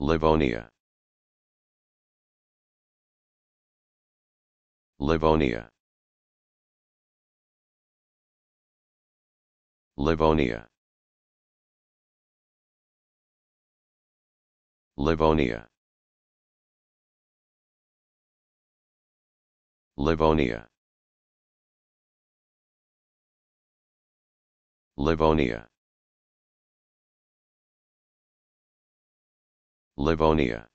Livonia. Livonia. Livonia. Livonia. Livonia. Livonia Livonia